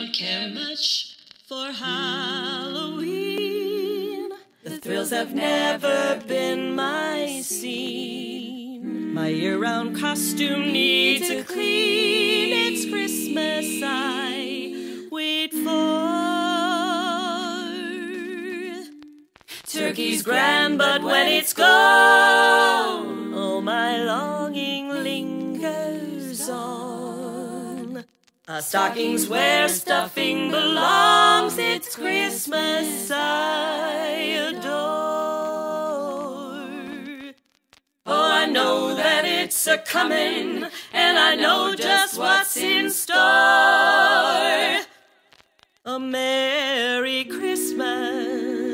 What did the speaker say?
don't care much for Halloween. The thrills have never been my scene. My year round costume needs a clean. It's Christmas I wait for. Turkey's grand, but when it's gone, Our stockings where stuffing belongs, it's Christmas I adore. Oh, I know that it's a coming, and I know just what's in store. A Merry Christmas.